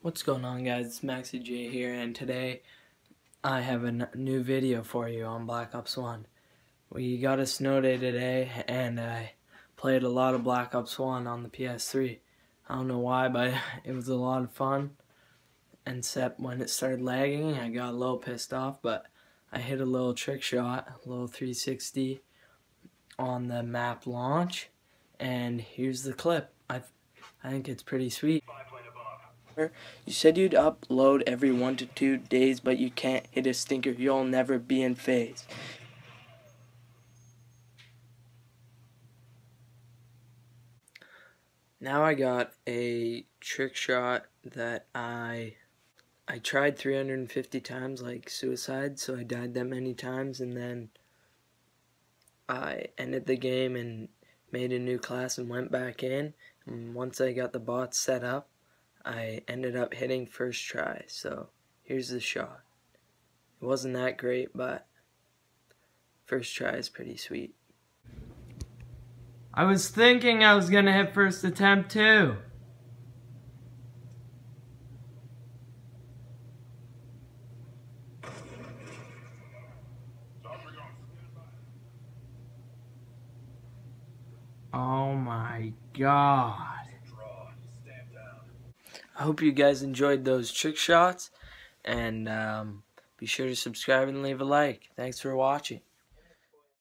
What's going on guys, it's MaxZy J here and today I have a new video for you on Black Ops 1. We got a snow day today and I played a lot of Black Ops 1 on the PS3. I don't know why but it was a lot of fun except when it started lagging I got a little pissed off but I hit a little trick shot, a little 360 on the map launch and here's the clip. I, I think it's pretty sweet. You said you'd upload every one to two days, but you can't hit a stinker. You'll never be in FaZe. Now I got a trick shot that I I tried 350 times like suicide, so I died that many times and then I ended the game and made a new class and went back in. And once I got the bots set up, I ended up hitting first try. So here's the shot. It wasn't that great, but first try is pretty sweet. I was thinking I was gonna hit first attempt too. Oh my god. I hope you guys enjoyed those trick shots. And um, be sure to subscribe and leave a like. Thanks for watching.